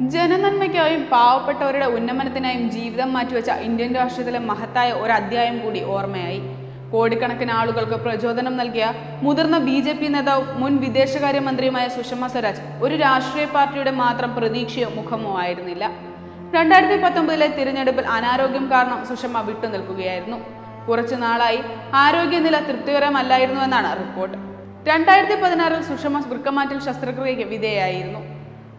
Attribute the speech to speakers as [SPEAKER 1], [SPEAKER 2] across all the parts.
[SPEAKER 1] ജനനന്മയ്ക്കായും പാവപ്പെട്ടവരുടെ ഉന്നമനത്തിനായും ജീവിതം മാറ്റിവെച്ച ഇന്ത്യൻ രാഷ്ട്രീയത്തിലെ മഹത്തായ ഒരു അധ്യായം കൂടി ഓർമ്മയായി. കോടിക്കണക്കിന് ആളുകൾക്ക് പ്രചോദനം നൽകിയ മുതിർന്ന ബി ജെ പി നേതാവ് മുൻ വിദേശകാര്യമന്ത്രിയുമായ സുഷമ സ്വരാജ് ഒരു രാഷ്ട്രീയ പാർട്ടിയുടെ മാത്രം പ്രതീക്ഷയോ മുഖമോ ആയിരുന്നില്ല. രണ്ടായിരത്തി പത്തൊമ്പതിലെ തിരഞ്ഞെടുപ്പിൽ അനാരോഗ്യം കാരണം സുഷമ വിട്ടുനിൽക്കുകയായിരുന്നു. കുറച്ചു നാളായി ആരോഗ്യനില തൃപ്തികരമല്ലായിരുന്നുവെന്നാണ് റിപ്പോർട്ട്. രണ്ടായിരത്തി പതിനാറിൽ സുഷമ വൃക്കമാറ്റൽ ശസ്ത്രക്രിയയ്ക്ക് വിധേയായിരുന്നു.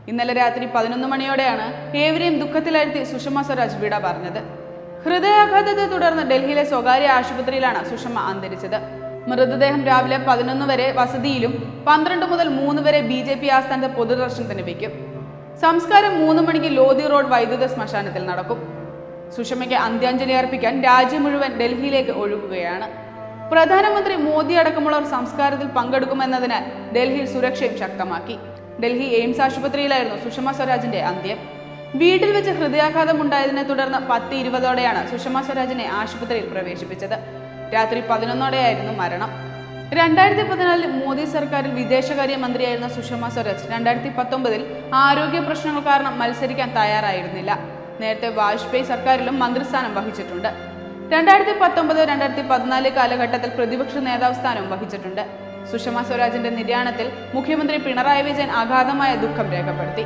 [SPEAKER 1] ഇന്നലെ രാത്രി പതിനൊന്ന് മണിയോടെയാണ് ഏവരെയും ദുഃഖത്തിലാഴ്ത്തി സുഷമ സ്വരാജ് വിട പറഞ്ഞത്. ഹൃദയാഘാതത്തെ തുടർന്ന് ഡൽഹിയിലെ സ്വകാര്യ ആശുപത്രിയിലാണ് സുഷമ അന്തരിച്ചത്. മൃതദേഹം രാവിലെ പതിനൊന്ന് വരെ വസതിയിലും പന്ത്രണ്ട് മുതൽ മൂന്ന് വരെ ബി ജെ പി ആസ്ഥാനത്ത് പൊതുദർശനത്തിന് വയ്ക്കും. സംസ്കാരം മൂന്ന് മണിക്ക് ലോധി റോഡ് വൈദ്യുത ശ്മശാനത്തിൽ നടക്കും. സുഷമയ്ക്ക് അന്ത്യാഞ്ജലി അർപ്പിക്കാൻ രാജ്യം മുഴുവൻ ഡൽഹിയിലേക്ക് ഒഴുകുകയാണ്. പ്രധാനമന്ത്രി മോദി അടക്കമുള്ളവർ സംസ്കാരത്തിൽ പങ്കെടുക്കുമെന്നതിനാൽ ഡൽഹിയിൽ സുരക്ഷയും ശക്തമാക്കി. ഡൽഹി എയിംസ് ആശുപത്രിയിലായിരുന്നു സുഷമ സ്വരാജിന്റെ അന്ത്യം. വീട്ടിൽ വെച്ച് ഹൃദയാഘാതം ഉണ്ടായതിനെ തുടർന്ന് പത്ത് ഇരുപതോടെയാണ് സുഷമ സ്വരാജിനെ ആശുപത്രിയിൽ പ്രവേശിപ്പിച്ചത്. രാത്രി പതിനൊന്നോടെയായിരുന്നു മരണം. രണ്ടായിരത്തി പതിനാലിൽ മോദി സർക്കാരിൽ വിദേശകാര്യ മന്ത്രിയായിരുന്ന സുഷമ സ്വരാജ് രണ്ടായിരത്തി പത്തൊമ്പതിൽ ആരോഗ്യ പ്രശ്നങ്ങൾ കാരണം മത്സരിക്കാൻ തയ്യാറായിരുന്നില്ല. നേരത്തെ വാജ്പേയി സർക്കാരിലും മന്ത്രിസ്ഥാനം വഹിച്ചിട്ടുണ്ട്. രണ്ടായിരത്തി പത്തൊമ്പത് രണ്ടായിരത്തി പതിനാല് കാലഘട്ടത്തിൽ പ്രതിപക്ഷ നേതാവ് സ്ഥാനവും വഹിച്ചിട്ടുണ്ട്. സുഷമ സ്വരാജിന്റെ നിര്യാണത്തിൽ മുഖ്യമന്ത്രി പിണറായി വിജയൻ അഗാധമായ ദുഃഖം രേഖപ്പെടുത്തി.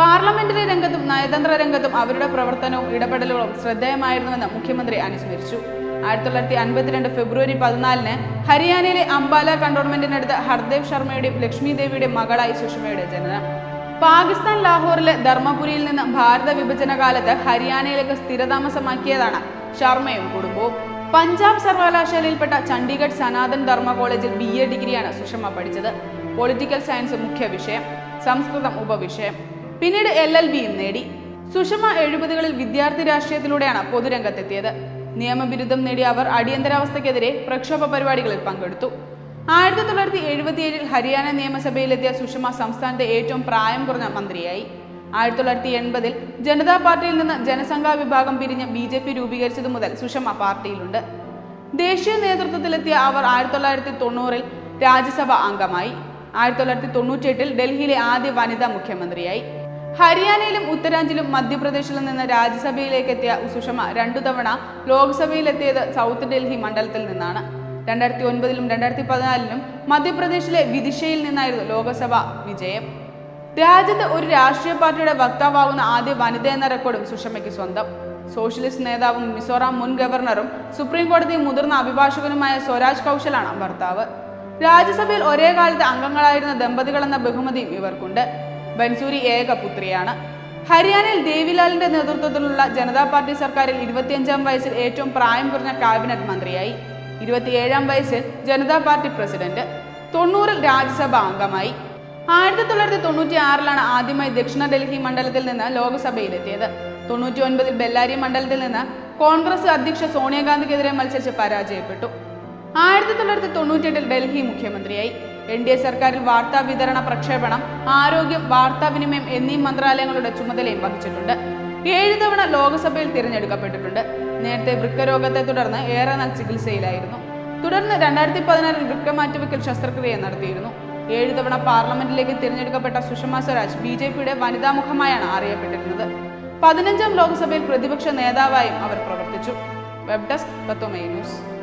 [SPEAKER 1] പാർലമെന്ററി രംഗത്തും നയതന്ത്ര രംഗത്തും അവരുടെ പ്രവർത്തനവും ഇടപെടലുകളും ശ്രദ്ധേയമായിരുന്നുവെന്ന് മുഖ്യമന്ത്രി അനുസ്മരിച്ചു. ആയിരത്തി തൊള്ളായിരത്തി അൻപത്തിരണ്ട് ഫെബ്രുവരി പതിനാലിന് ഹരിയാനയിലെ അംബാല കണ്ടോൺമെന്റിനടുത്ത് ഹർദേവ് ശർമ്മയുടെയും ലക്ഷ്മി ദേവിയുടെയും മകളായി സുഷമയുടെ ജനനം. പാകിസ്ഥാൻ ലാഹോറിലെ ധർമ്മപുരിയിൽ നിന്ന് ഭാരത വിഭജന കാലത്ത് ഹരിയാനയിലേക്ക് സ്ഥിരതാമസമാക്കിയതാണ് ശർമ്മയും കുടുംബവും. പഞ്ചാബ് സർവകലാശാലയിൽപ്പെട്ട ചണ്ഡീഗഡ് സനാതൻ ധർമ്മ കോളേജിൽ ബി എ ഡിഗ്രിയാണ് സുഷമ പഠിച്ചത്. പൊളിറ്റിക്കൽ സയൻസ് മുഖ്യ വിഷയം സംസ്കൃതം ഉപവിഷയം. പിന്നീട് എൽ എൽ ബിയും നേടി. സുഷമ എഴുപതുകളിൽ വിദ്യാർത്ഥി രാഷ്ട്രീയത്തിലൂടെയാണ് പൊതുരംഗത്തെത്തിയത്. നിയമബിരുദം നേടിയ അവർ അടിയന്തരാവസ്ഥയ്ക്കെതിരെ പ്രക്ഷോഭ പരിപാടികളിൽ പങ്കെടുത്തു. ആയിരത്തി തൊള്ളായിരത്തി എഴുപത്തിയേഴിൽ ഹരിയാന നിയമസഭയിലെത്തിയ സുഷമ സംസ്ഥാനത്തെ ഏറ്റവും പ്രായം കുറഞ്ഞ മന്ത്രിയായി. ആയിരത്തി തൊള്ളായിരത്തി എൺപതിൽ ജനതാ പാർട്ടിയിൽ നിന്ന് ജനസംഘ വിഭാഗം പിരിഞ്ഞ് ബി ജെ പി രൂപീകരിച്ചതു മുതൽ സുഷമ പാർട്ടിയിലുണ്ട്. ദേശീയ നേതൃത്വത്തിലെത്തിയ അവർ ആയിരത്തി തൊള്ളായിരത്തി തൊണ്ണൂറിൽ രാജ്യസഭ അംഗമായി. ആയിരത്തി തൊള്ളായിരത്തി തൊണ്ണൂറ്റിയെട്ടിൽ ഡൽഹിയിലെ ആദ്യ വനിതാ മുഖ്യമന്ത്രിയായി. ഹരിയാനയിലും ഉത്തരാഞ്ചിലും മധ്യപ്രദേശിലും നിന്ന് രാജ്യസഭയിലേക്ക് എത്തിയ സുഷമ രണ്ടു തവണ ലോക്സഭയിലെത്തിയത് സൗത്ത് ഡൽഹി മണ്ഡലത്തിൽ നിന്നാണ്. രണ്ടായിരത്തി ഒൻപതിലും രണ്ടായിരത്തി പതിനാലിലും മധ്യപ്രദേശിലെ വിദിശയിൽ നിന്നായിരുന്നു ലോക്സഭ വിജയം. രാജ്യത്ത് ഒരു രാഷ്ട്രീയ പാർട്ടിയുടെ വക്താവാകുന്ന ആദ്യ വനിത എന്ന റെക്കോർഡും സുഷമയ്ക്ക് സ്വന്തം. സോഷ്യലിസ്റ്റ് നേതാവും മിസോറാം മുൻ ഗവർണറും സുപ്രീം കോടതി മുതിർന്ന അഭിഭാഷകനുമായ സ്വരാജ് കൗശലാണ് ഭർത്താവ്. രാജ്യസഭയിൽ ഒരേ കാലത്ത് അംഗങ്ങളായിരുന്ന ദമ്പതികൾ എന്ന ബഹുമതിയും ഇവർക്കുണ്ട്. ബൻസൂരി ഏക പുത്രിയാണ്. ഹരിയാനയിൽ ദേവിലാലിന്റെ നേതൃത്വത്തിലുള്ള ജനതാ പാർട്ടി സർക്കാരിൽ ഇരുപത്തിയഞ്ചാം വയസ്സിൽ ഏറ്റവും പ്രായം കുറഞ്ഞ കാബിനറ്റ് മന്ത്രിയായി. ഇരുപത്തിയേഴാം വയസ്സിൽ ജനതാ പാർട്ടി പ്രസിഡന്റ്. തൊണ്ണൂറിൽ രാജ്യസഭാ അംഗമായി. ആയിരത്തി തൊള്ളായിരത്തി തൊണ്ണൂറ്റി ആറിലാണ് ആദ്യമായി ദക്ഷിണ ഡൽഹി മണ്ഡലത്തിൽ നിന്ന് ലോക്സഭയിലെത്തിയത്. തൊണ്ണൂറ്റി ഒൻപതിൽ ബെല്ലാരി മണ്ഡലത്തിൽ നിന്ന് കോൺഗ്രസ് അധ്യക്ഷ സോണിയാഗാന്ധിക്കെതിരെ മത്സരിച്ച് പരാജയപ്പെട്ടു. ആയിരത്തി തൊള്ളായിരത്തി തൊണ്ണൂറ്റിയെട്ടിൽ ഡൽഹി മുഖ്യമന്ത്രിയായി. എൻ ഡി എ സർക്കാരിൽ വാർത്താ വിതരണ പ്രക്ഷേപണം ആരോഗ്യം വാർത്താവിനിമയം എന്നീ മന്ത്രാലയങ്ങളുടെ ചുമതലയും വഹിച്ചിട്ടുണ്ട്. ഏഴ് തവണ ലോക്സഭയിൽ തിരഞ്ഞെടുക്കപ്പെട്ടിട്ടുണ്ട്. നേരത്തെ വൃക്കരോഗത്തെ തുടർന്ന് ഏറെ നാൾ ചികിത്സയിലായിരുന്നു. തുടർന്ന് രണ്ടായിരത്തി പതിനാറിൽ വൃക്ക മാറ്റിവെക്കൽ ശസ്ത്രക്രിയ നടത്തിയിരുന്നു. ഏഴ് തവണ പാർലമെന്റിലേക്ക് തിരഞ്ഞെടുക്കപ്പെട്ട സുഷമ സ്വരാജ് ബി ജെ പിയുടെ വനിതാ മുഖമായാണ് അറിയപ്പെട്ടിരുന്നത്. പതിനഞ്ചാം ലോക്സഭയിൽ പ്രതിപക്ഷ നേതാവായും അവർ പ്രവർത്തിച്ചു. വെബ് ഡെസ്ക് തത്വമേ ന്യൂസ്.